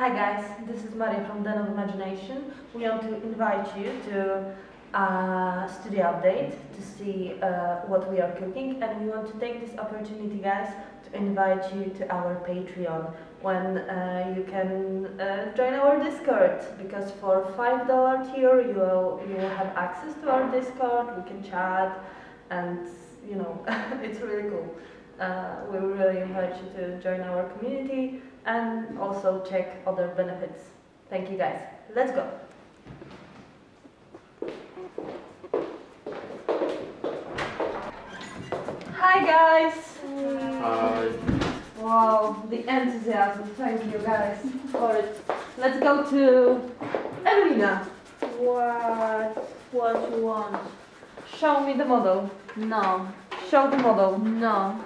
Hi guys, this is Maria from Den of Imagination. We want to invite you to a studio update to see uh, what we are cooking. And we want to take this opportunity guys to invite you to our Patreon when uh, you can uh, join our Discord. Because for $5 tier you will, you will have access to our Discord, we can chat and you know, it's really cool. Uh, we really invite you to join our community and also check other benefits. Thank you guys. Let's go. Hi guys. Hi. Wow, the enthusiasm. Thank you guys for it. Let's go to Evelina. What? What you want? Show me the model. No. Show the model. No.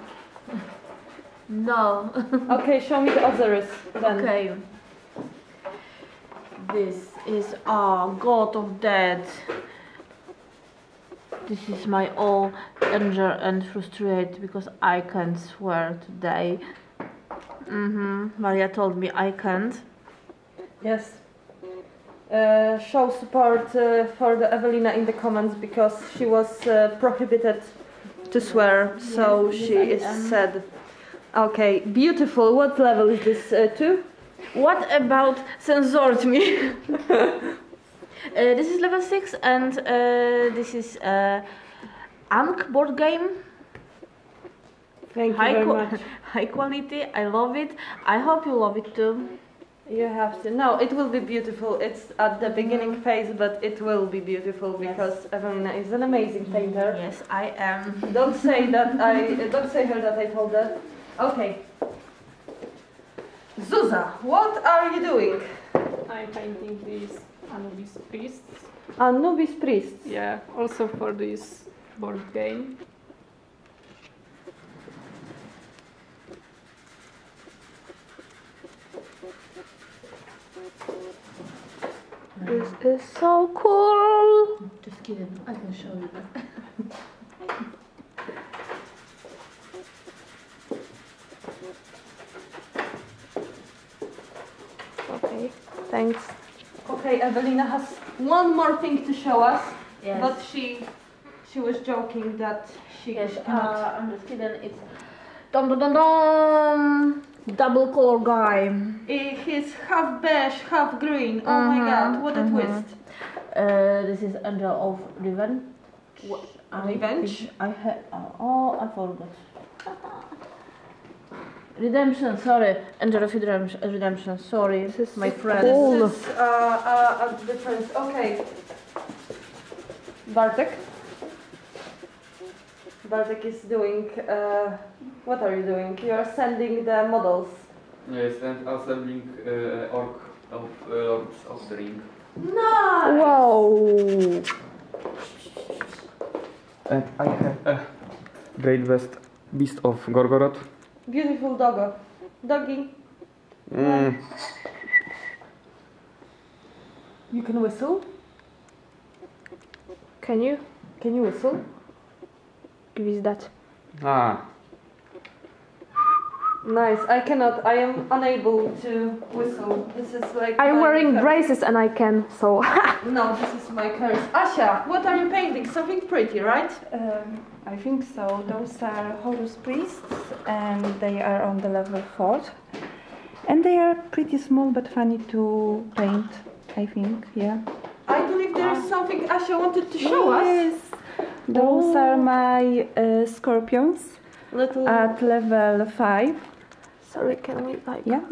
No. Okay, show me the Osiris then. okay. This is a god of death. This is my all anger and frustrated because I can't swear today. Mm-hmm. Maria told me I can't. Yes. Uh, show support uh, for the Evelina in the comments because she was uh, prohibited to swear, so Yes, she is sad. Okay, beautiful. What level is this? Uh, two? What about censored me? Uh, this is level 6 and uh, this is uh, Ankh board game. Thank you High, very much. high quality, I love it. I hope you love it too. You have to. No, it will be beautiful. It's at the beginning phase, but it will be beautiful Yes. because Evelina is an amazing painter. Yes, I am. Don't say that I. Don't say her that I told her. Okay. Zuza, what are you doing? I'm painting these Anubis priests. Anubis priests? Yeah, also for this board game. This is so cool. Just kidding, I can show you that. Okay, thanks. Okay, Evelina has one more thing to show us, Yes. but she she was joking that she yes, cannot. uh, I'm just kidding. It's dum dum dum dum. Double color guy. He's half beige, half green. Oh my Mhm, god, what a mhm. twist! Uh, this is Angel of Revenge. What? I Revenge? think I had. Oh, I forgot. Redemption, sorry. Angel of Redemption, redemption sorry. This is my so friend. This is uh, uh, a difference. Okay. Bartek. Bartek is doing. Uh, what are you doing? You are sending the models. Yes, and assembling uh, Orc of uh, Lords of the Ring. Nice. Wow. And I have a Great West Beast of Gorgoroth. Beautiful doggo. Doggy. Mm. You can whistle. Can you? Can you whistle? Gwizdać. Ah, Nice. I cannot. I am unable to whistle. This is like. I'm wearing braces and I can, so. No, this is my curse. Asha, what are you painting? Something pretty, right? Um, I think so. Those are Horus priests, and they are on the level four. And they are pretty small but funny to paint. I think, yeah. I believe there is something Asha wanted to show us. yes. Those are my uh, scorpions Little. at level five. Sorry, can we like. Yeah,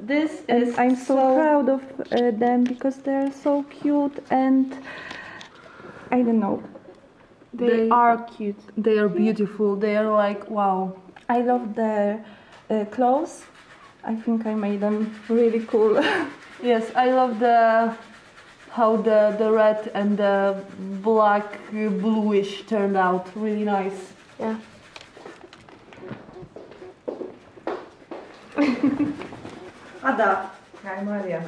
this and is I'm so, proud of uh, them because they're so cute and I don't know. They, They- are cute. They are beautiful. They are like wow. I love their uh, clothes. I think I made them really cool. Yes, I love the how the the red and the black bluish turned out. Really nice. Yeah. Ada. Hi Maria.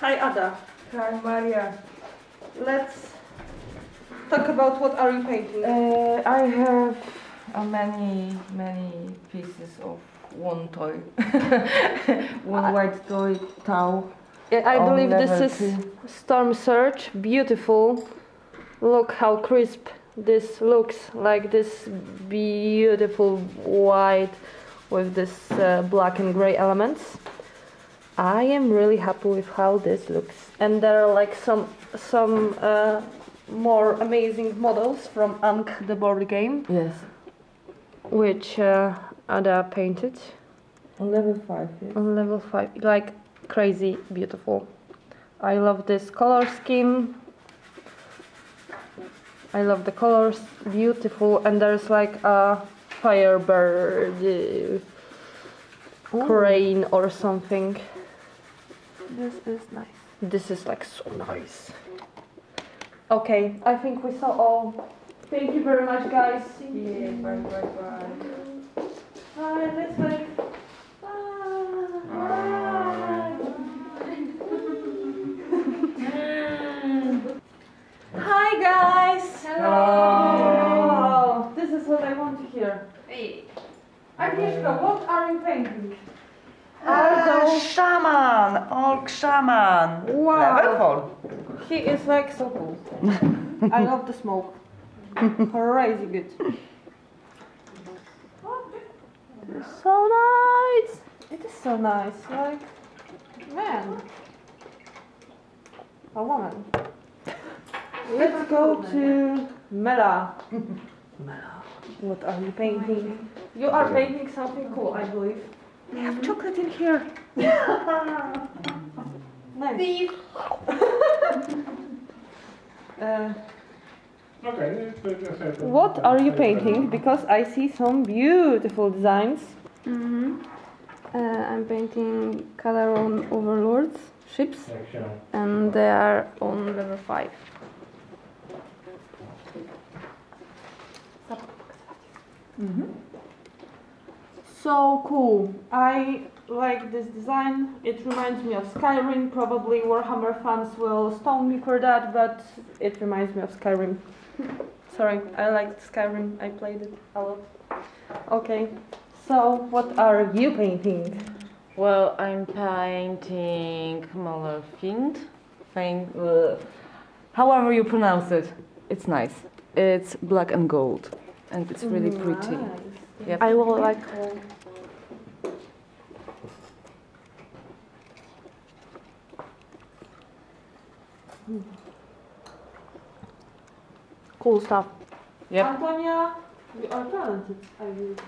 Hi Ada. Hi Maria. Let's talk about what are you painting. Uh, I have uh, many many pieces of one toy. one white toy, Tau. I believe this is two. Storm Surge. Beautiful. Look how crisp this looks. Like this beautiful white with this uh, black and gray elements. I am really happy with how this looks. And there are like some some uh, more amazing models from Ankh the board game, Yes. which uh, Ada painted On level five. Yes. on level 5 like crazy beautiful i love this color scheme i love the colors beautiful and there's like a firebird uh, crane or something This is nice. this is like so nice okay i think we saw all thank you very much guys Yeah, bye bye bye. Bye, let's wait. Hi guys. Hello. This is what I want to hear. Hey. Agnieszka, what are you painting? Ah, shaman! Orc shaman! Wow. Level four. He is like so cool. I love the smoke. Crazy good. So nice. It is so nice. Like, man. A woman. Let's go to Mela. Mela. What are you painting? You are painting something cool, I believe. We have chocolate in here. Nice. uh, Okay, what are you painting? Because I see some beautiful designs. Mm-hmm. Uh, I'm painting color on overlords ships, and they are on level five. So cool. I like this design. It reminds me of Skyrim. Probably Warhammer fans will stone me for that, but it reminds me of Skyrim. Sorry, I liked Skyrim. I played it a lot. Okay. So, what are you painting? Well, I'm painting Malerfind. Faint, uh, however you pronounce it, it's nice. It's black and gold, and it's really pretty. Yep. I will like. Cool stuff. Yep. Antonia, you are talented. I believe.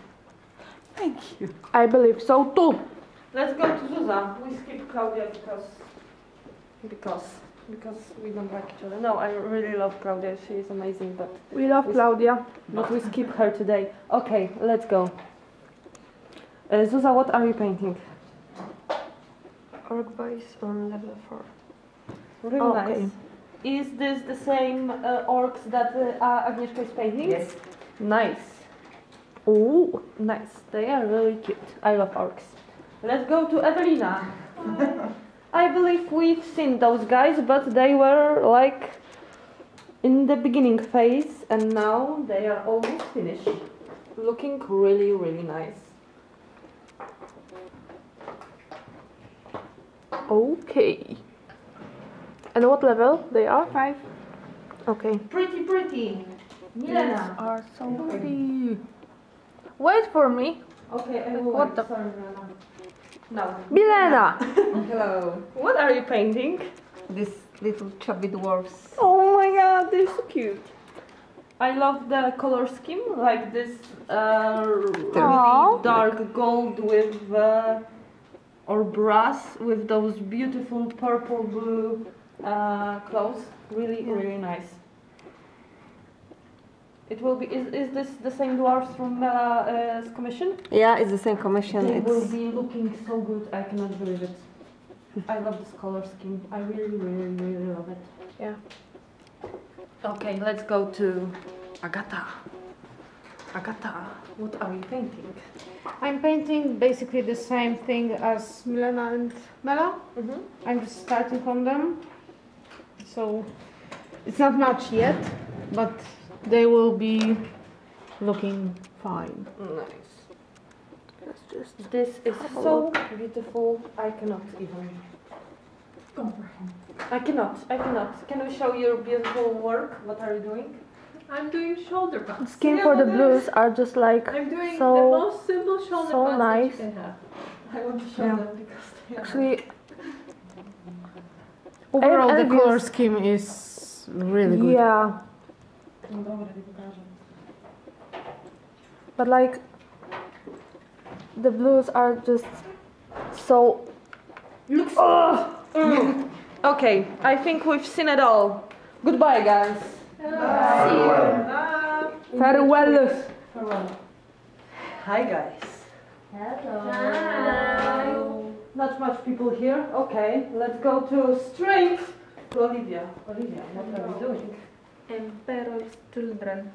Thank you. I believe so too. Let's go to Zuza. We skip Claudia because because because we don't like each other. No, I really love Claudia. She is amazing, but We love Claudia. but we skip her today. Okay, let's go. Uh, Zuza, what are you painting? Orc boys on level four. Really Okay. nice. Is this the same uh, orcs that uh, uh, Agnieszka is painting? Yes. Nice. Oh, nice. They are really cute. I love orcs. Let's go to Evelina. I believe we've seen those guys, but they were like in the beginning phase, and now they are almost finished. Looking really, really nice. Okay. And what level they are? Five. Okay. Pretty, pretty. Milena. These are so pretty. Wait for me. Okay, I will What wait. the- Sorry, Milena. No. Milena! Hello. What are you painting? This little chubby dwarfs. Oh my god, they're so cute. I love the color scheme, like this uh, really dark gold with uh, or brass with those beautiful purple blue uh, clothes. Really, really nice. It will be. Is, is this the same dwarfs from Mela's commission? Yeah, it's the same commission. It will be looking so good. I cannot believe it. I love this color scheme. I really, really, really love it. Yeah. Okay, let's go to Agata. Agata, what are you painting? I'm painting basically the same thing as Milena and Mela. Mm-hmm. I'm just starting on them. So it's not much yet, but they will be looking fine. Nice. Let's just. This is Have so beautiful. I cannot even. comprehend. I cannot. I cannot. Can we show your beautiful work? What are you doing? I'm doing shoulder buttons. Skin See for the blues are just like I'm doing so- the most simple shoulder so buttons nice. that you can have. I want to show Yeah. them because they are actually Overall, the color scheme is really good. yeah, No dobra, nie pokażę. but like the blues are just so. Okay, I think we've seen it all. Goodbye, guys. Bye. Farewell. Farewell. Hi, guys. Hello Not much people here. Okay, let's go to straight to Olivia. Olivia, what are we doing? Emperor's children.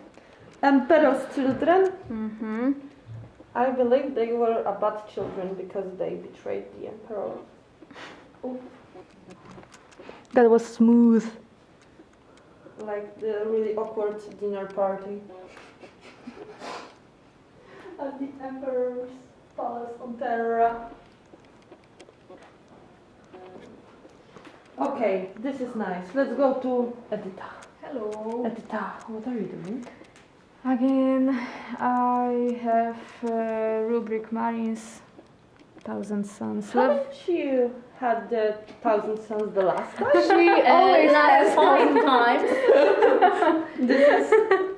Emperor's children. Mm-hmm. I believe they were a bad children because they betrayed the emperor. That was smooth. Like the really awkward dinner party. At the emperor's palace on Terra. Okay, this is nice. Let's go to Edita. Hello. Edita, what are you doing? Again, I have uh, rubric Marines, Thousand Sons. Haven't you had the thousand sons the last time? She always last has five times. this is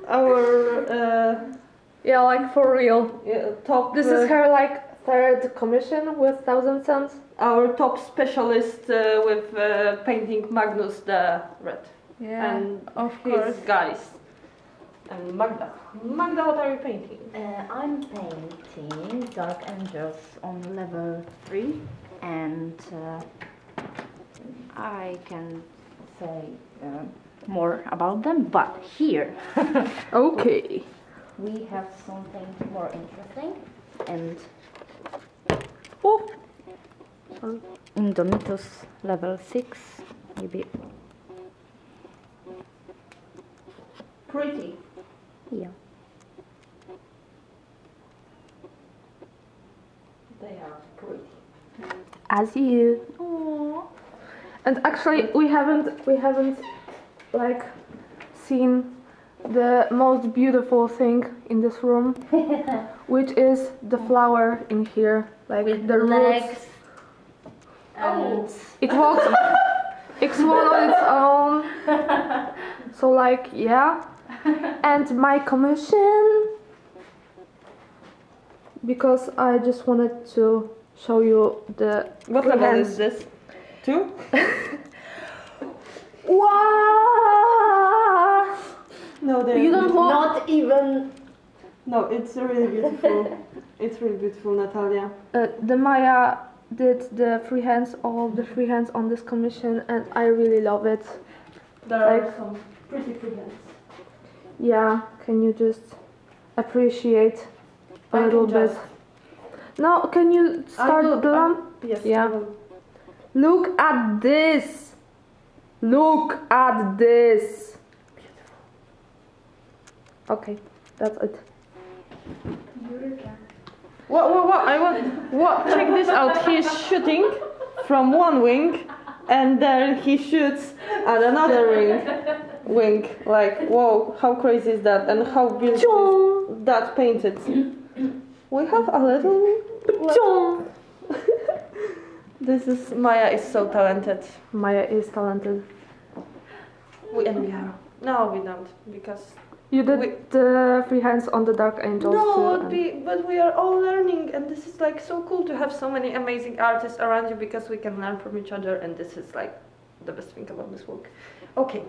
our uh, Yeah, like for real. yeah, top. This uh, is her like third commission with Thousand Sons. our top specialist uh, with uh, painting Magnus the Red Yeah, and of course. guys. And Magda. Magda, what are you painting? Uh, I'm painting Dark Angels on level 3 and uh, I can say uh, more about them, but here Okay. we have something more interesting and Oh. Indomitus level 6 maybe Pretty. yeah They are pretty. As you. And actually, we haven't we haven't like seen the most beautiful thing in this room, which is the flower in here, like with the roots. legs oh. It walks. it's one on its own. So like yeah, and my commission because I just wanted to show you the What level is this? Two? Wow! No, they You don't want. not even No, it's really beautiful. it's really beautiful, Natalia. Uh, the Maya did the free hands, all the free hands on this commission, and I really love it. There are some pretty pretty hands. Yeah, can you just appreciate a I little bit? Now, can you start will, the I- lamp? Yes. Yeah. Look at this! Look at this! Okay, that's it. What, what, what? I want. What? Check this out. He's shooting from one wing, and then he shoots at another wing. Wing. Like, whoa! How crazy is that? And how beautiful is that painted? We have a little. this is Maya is so talented. Maya is talented. We envy her. No, we don't, because You did We- the free hands on the Dark Angels No, too. but we, but we are all learning, and this is like so cool to have so many amazing artists around you because we can learn from each other, and this is like the best thing about this work. Okay,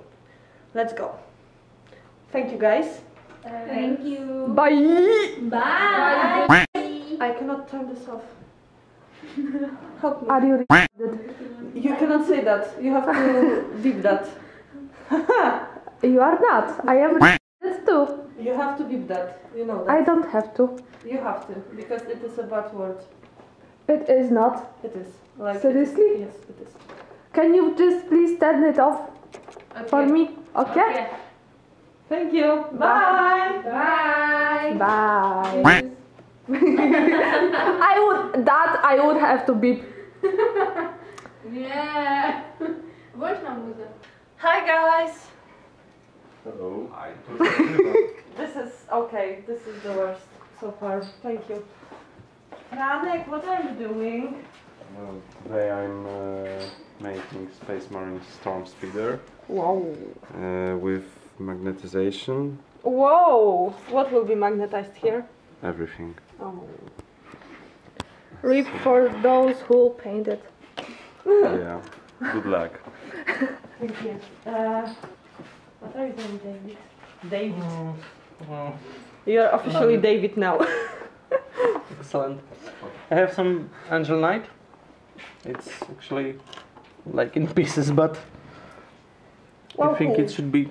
let's go. Thank you, guys. Thank you. Bye! Bye. I cannot turn this off. Help me. Are you retarded? You cannot say that. You have to beep that. You are not. I am retarded too. You have to beep that. You know that. I don't have to. You have to because it is a bad word. It is not. It is. Like it is- Seriously? Yes, it is. Can you just please turn it off for me? Okay? Thank you. Bye. Bye. Bye. I would that I would have to beep. Nie! Włącz nam muzę. Hi guys. Hello. Hi. This is okay. This is the worst so far. Thank you. Radek, what are you doing? Well, today I'm uh, making Space Marine Storm Speeder Wow. uh, with magnetization, Whoa! What will be magnetized here? everything. Oh. Rip for those who painted. yeah, good luck. Thank you. Uh, what are you doing, David? David. Well, You're officially. David now. excellent. I have some Angel Knight. It's actually like in pieces, but I think Wow. it should be.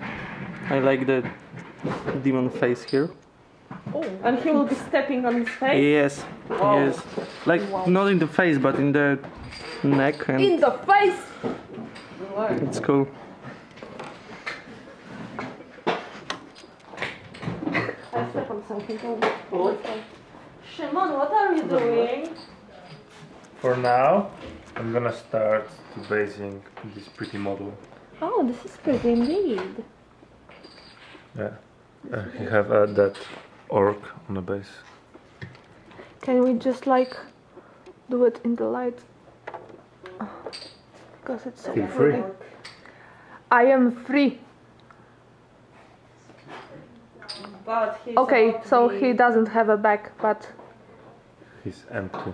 I like the demon face here. Oh. And he will be stepping on his face? Yes, Wow. yes. Like Wow. not in the face, but in the neck, and In the face! it's cool. I step on something. Oh. Shimon, what are you doing? For now, I'm gonna start to basing this pretty model. Oh, this is pretty indeed. Yeah. Uh, you have uh, that orc on the base. Can we just like do it in the light? Because it's so Feel free. pretty. I am free. But he's Okay, so he doesn't have a back, but He's empty.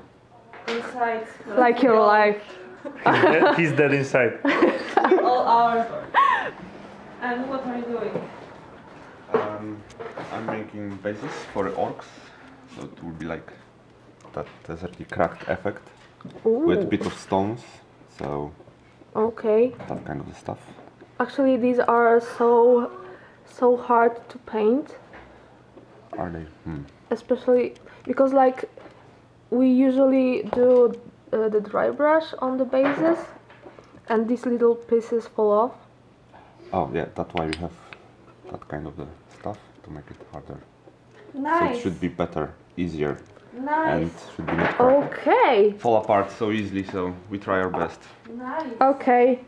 Inside. like your life. He's dead, he's dead inside. All ours. And what are you doing? Um, I'm making bases for orcs, so it will be like that deserty cracked effect with a bit of stones, so Okay. that kind of stuff. Actually, these are so so hard to paint, Are they? Hmm. especially because like we usually do uh, the dry brush on the bases, and these little pieces fall off. Oh yeah, that's why we have that kind of the stuff to make it harder. Nice. So it should be better, easier, Nice. and should be not Okay. fall apart so easily. So we try our best. Nice. Okay.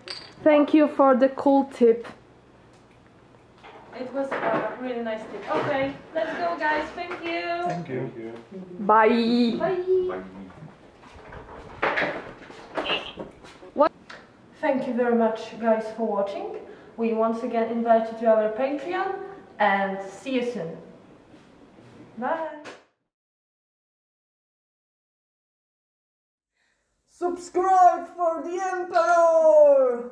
Thank you for the cool tip. It was a really nice tip. Okay, let's go, guys. Thank you. Thank you. Bye. Bye. What? Thank you very much, guys, for watching. We once again invite you to our Patreon and see you soon. Bye. Subscribe for the